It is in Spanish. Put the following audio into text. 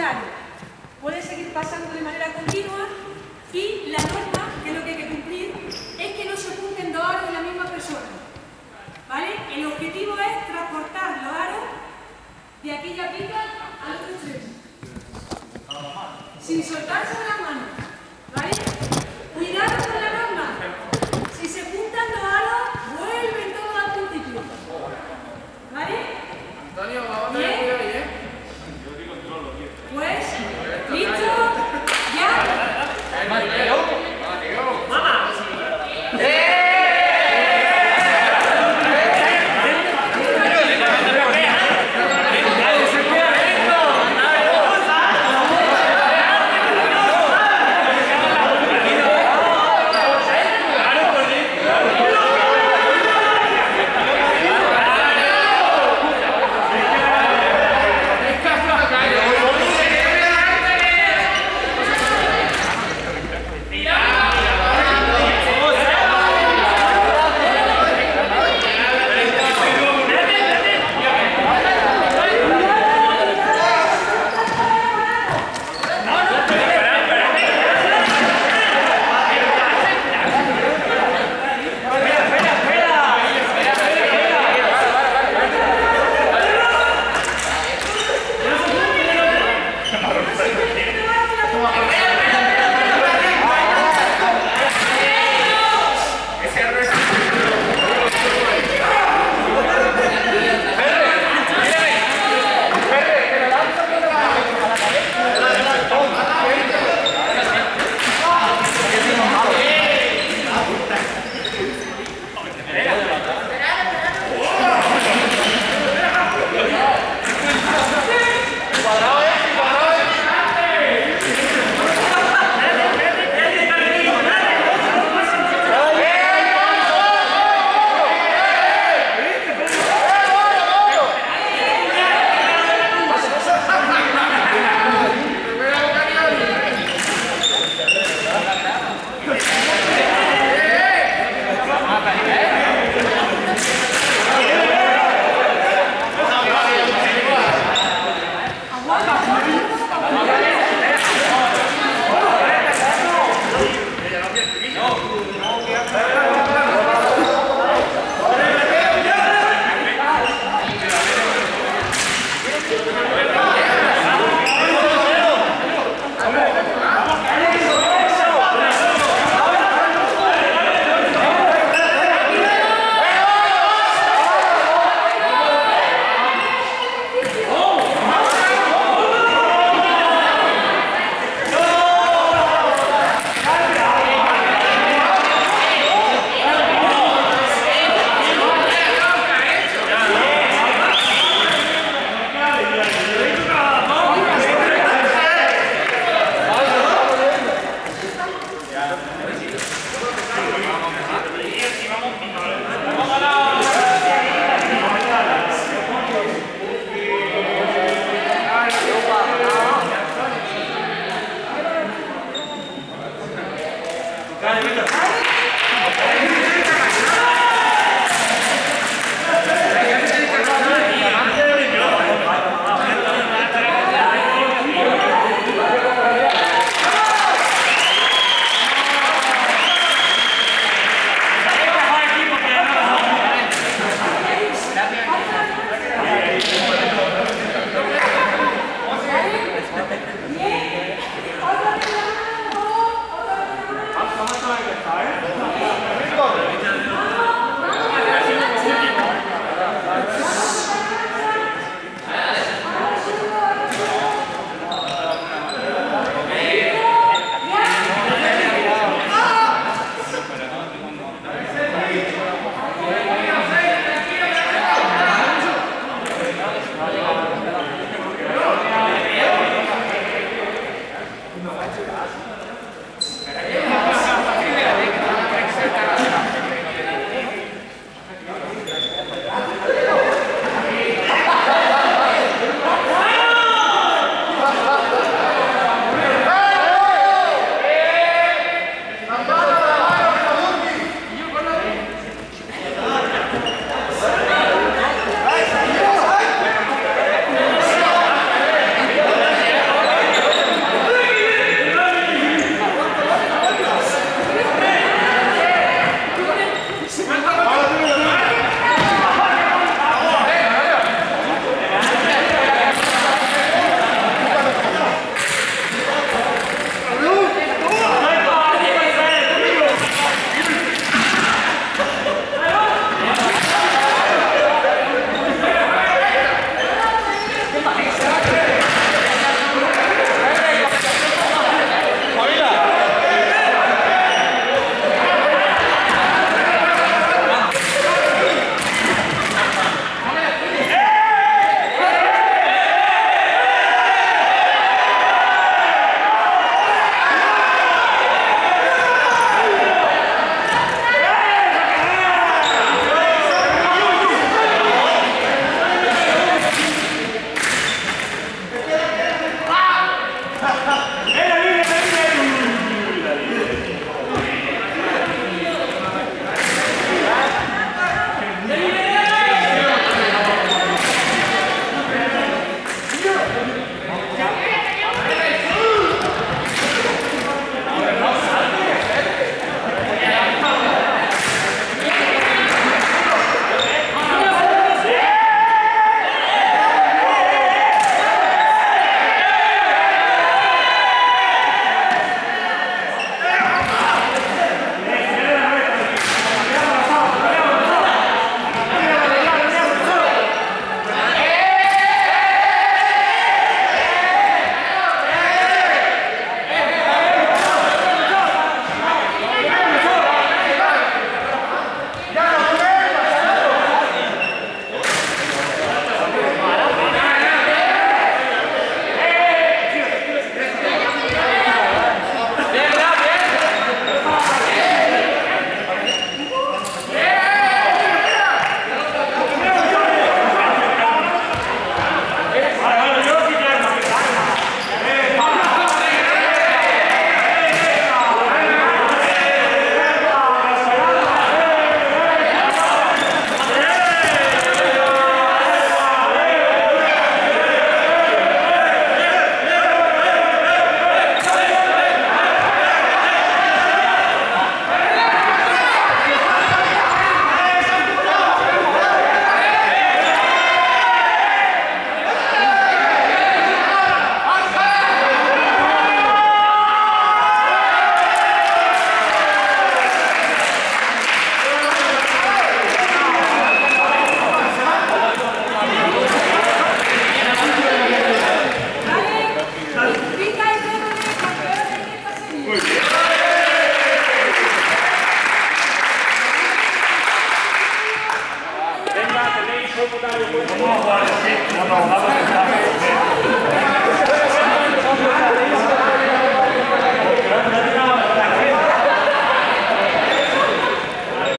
aro puede seguir pasando de manera continua y la norma, que lo que hay que cumplir, es que no se junten dos aros de la misma persona. ¿Vale? El objetivo es transportar los aros de aquella pica al otro extremo. Sin soltarse de las manos. Thank you.